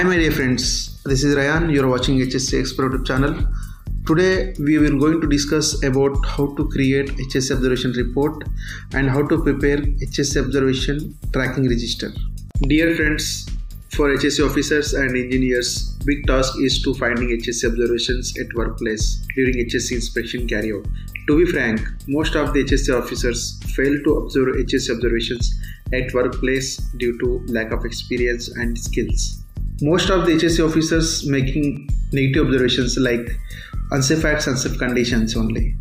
Hi, my dear friends. This is Ryan. You are watching HSE Expert YouTube channel. Today, we will going to discuss about how to create HSE observation report and how to prepare HSE observation tracking register. Dear friends, for HSE officers and engineers, big task is to finding HSE observations at workplace during HSE inspection carryout. To be frank, most of the HSE officers fail to observe HSE observations at workplace due to lack of experience and skills. Most of the HSE officers making negative observations like unsafe acts, unsafe conditions only.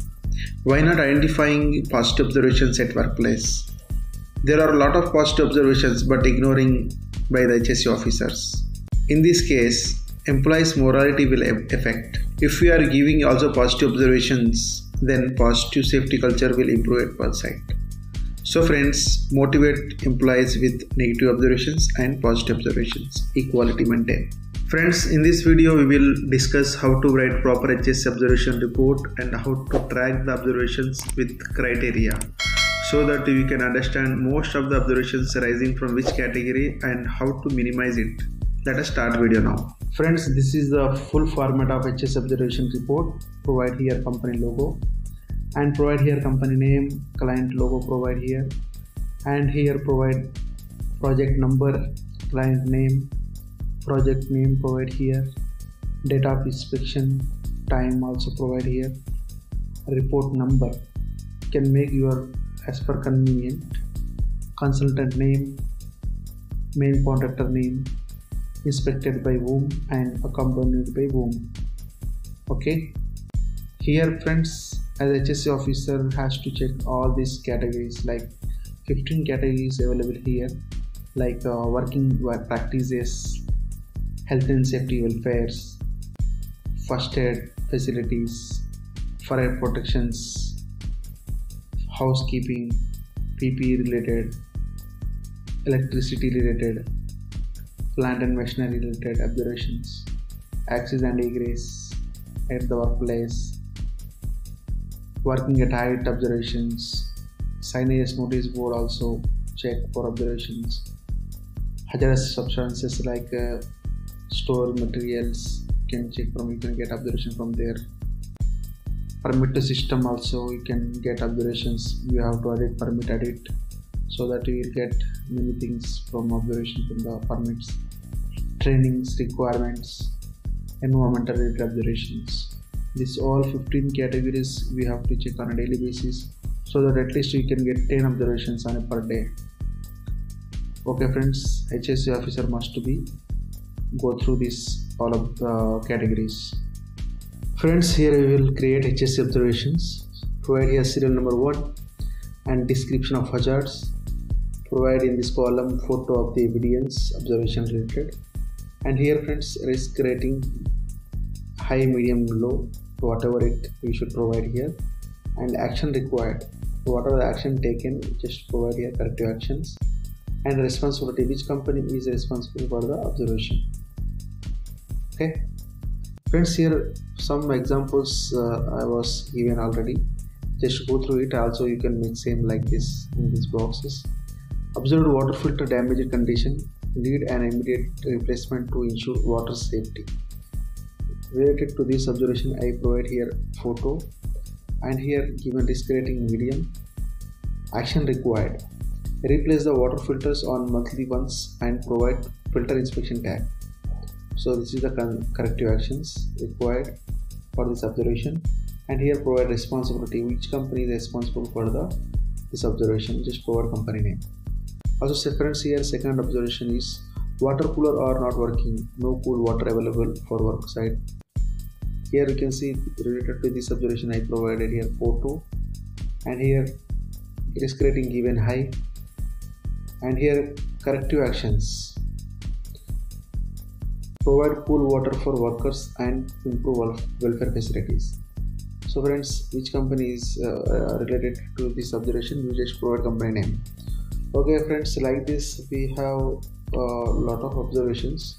Why not identifying positive observations at workplace? There are a lot of positive observations but ignoring by the HSE officers. In this case, employees' morality will affect. If we are giving also positive observations, then positive safety culture will improve at work site. So friends, motivate employees with negative observations and positive observations. Equality maintain. Friends, in this video we will discuss how to write proper HSE observation report and how to track the observations with criteria so that you can understand most of the observations arising from which category and how to minimize it. Let us start video now. Friends, this is the full format of HS observation report. Provide here company logo and provide here company name, client logo provide here. And here provide project number, client name, project name provide here, date of inspection, time also provide here, report number can make your as per convenient. Consultant name main contractor name inspected by whom and accompanied by whom. Okay? Here friends as HSE officer has to check all these categories like 15 categories available here like uh, working practices health and safety welfares first aid facilities fire protections housekeeping, PPE related, electricity related, plant and machinery related observations, access and egress at the workplace, working at height observations, signage notice board also check for observations, hazardous substances like uh, store materials can check from you can get observation from there. Permit system also you can get observations you have to edit permit edit so that you will get many things from observation from the permits. Trainings requirements environmental related observations this all 15 categories we have to check on a daily basis so that at least you can get 10 observations on a per day okay friends HSE officer must be go through this all of the categories Friends, here we will create HSE observations. Provide here serial number 1 and description of hazards. Provide in this column photo of the evidence observation related. And here friends, risk rating high, medium, low, whatever it we should provide here. And action required. Whatever the action taken, just provide here corrective actions. And responsibility, which company is responsible for the observation. Okay friends here some examples uh, I was given already just go through it also you can make same like this in these boxes observed water filter damaged condition need an immediate replacement to ensure water safety related to this observation I provide here photo. And here given risk rating medium action required. Replace the water filters on monthly once and provide filter inspection tag. So this is the corrective actions required for this observation. And here provide responsibility. Which company is responsible for the this observation? Just provide company name. Also reference here second observation is water cooler are not working. No cool water available for work site. Here you can see related to this observation i provided here photo. And here it is creating given high. And here corrective actions. Provide cool water for workers and improve welfare facilities. So friends which company is uh, uh, related to this observation? We just provide company name. Okay friends like this we have a lot of observations.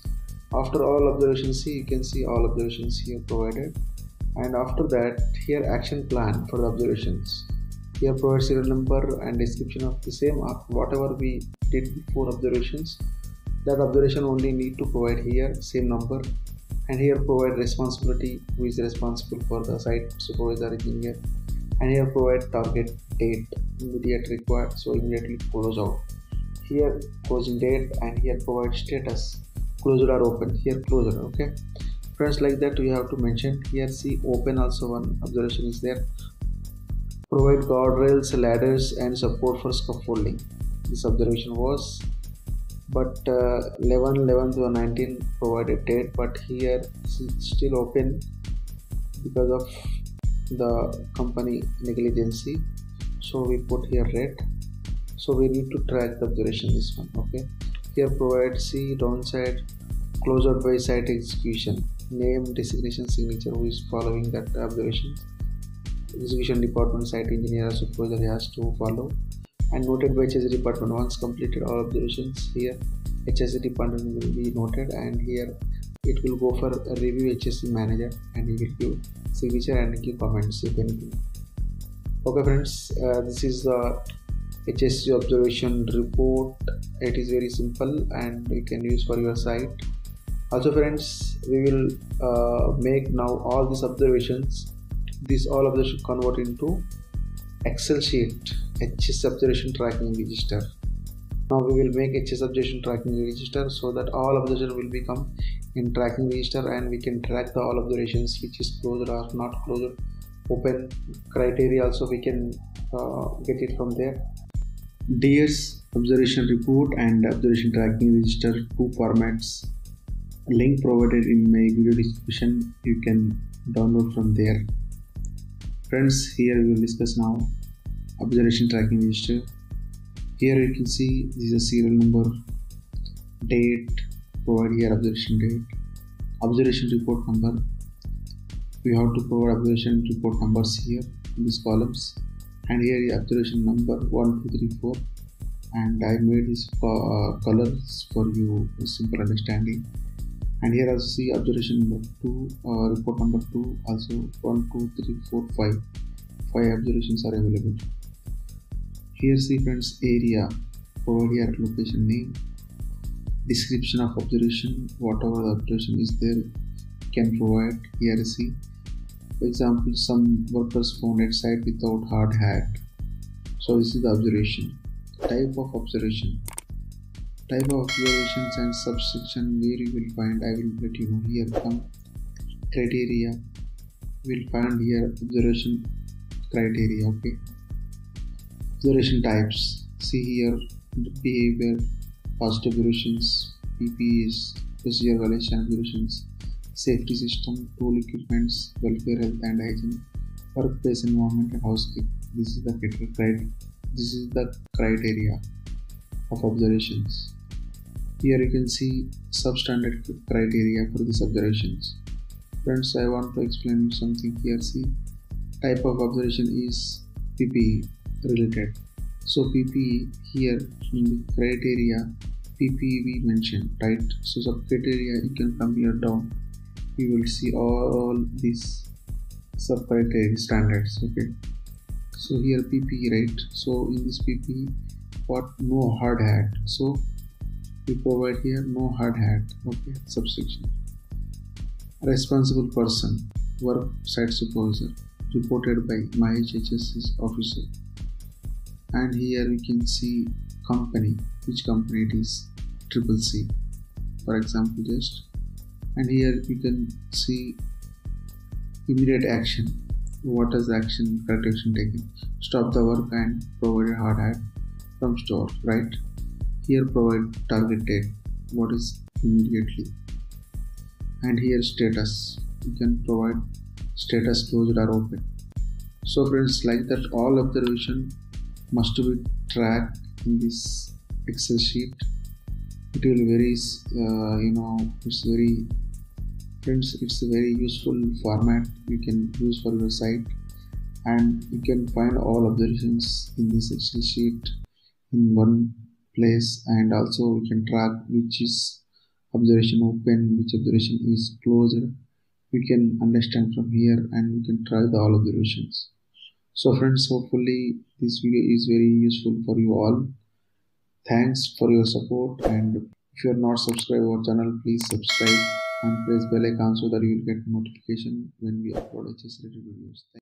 After all observations see you can see all observations here provided. And after that here action plan for the observations. Here provide serial number and description of the same whatever we did before observations. That observation only need to provide here same number. And here provide responsibility who is responsible for the site supervisor engineer. And here provide target date immediate required so immediately follows out here closing date and here provide status. Closed or open here closed okay? Friends like that you have to mention. Here see open also one observation is there. Provide guardrails ladders and support for scaffolding this observation was but uh, 11 11 to 19 provided date but here still open because of the company negligence so we put here red so we need to track the duration this one okay? Here provide c downside closeout by site execution. Name designation signature who is following that observation? Execution department site engineer or supervisor has to follow. And noted by HSE department once completed all observations here HSE department will be noted. And here it will go for a review HSE manager and he will give signature and give comments if anything. Okay friends uh, this is the HSE observation report. It is very simple and you can use for your site. Also friends we will uh, make now all these observations. This all of them should convert into excel sheet HS observation tracking register. Now we will make HS observation tracking register so that all observation will become in tracking register and we can track the all observations which is closed or not closed. Open criteria also we can uh, get it from there DS observation report and observation tracking register two formats. Link provided in my video description you can download from there. Friends here we will discuss now observation tracking register. Here you can see this is a serial number date provide here observation date observation report number. We have to provide observation report numbers here in these columns and here is observation number 1234 and I made this uh, colors for you simple understanding. And here also see observation number 2 uh, report number 2 also 1 2 3 4 5 5 observations are available. Here see friends area. Provide here location name. Description of observation. Whatever the observation is there can provide. Here see for example, some workers found at site without hard hat. So this is the observation. Type of observation. Type of observations and subsection where you will find I will let you know here come criteria. We'll find here observation criteria. Okay. Observation types. See here behavior, positive observations, pps procedure violation observations safety system, tool equipments, welfare, health and hygiene, workplace environment and housekeeping. This is the criteria. This is the criteria of observations. Here you can see substandard criteria for these observations. Friends, I want to explain something here. See, type of observation is PPE related. So PPE here in the criteria PPE we mentioned, right? So sub criteria you can come here down you will see all these subcriteria standards okay? So here pp right? So in this pp what? No hard hat. So we provide here no hard hat okay? Subsection. Responsible person work site supervisor reported by my HHS officer. And here we can see company which company it is triple C. For example just and here you can see immediate action. What is the action correct action taken stop the work and provide hard hat from store right? Here provide target date. What is immediately? And here status. You can provide status closed or open. So friends like that all observation must be tracked in this excel sheet it will very uh, you know it's very friends it's a very useful format you can use for your site. And you can find all observations in this excel sheet in one place. And also you can track which is observation open which observation is closed. You can understand from here and you can try the all observations. So friends hopefully this video is very useful for you all thanks for your support and If you are not subscribed our channel, please subscribe and press bell icon so that you will get notification when we upload HS related videos. Thank